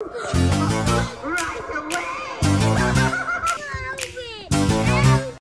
Música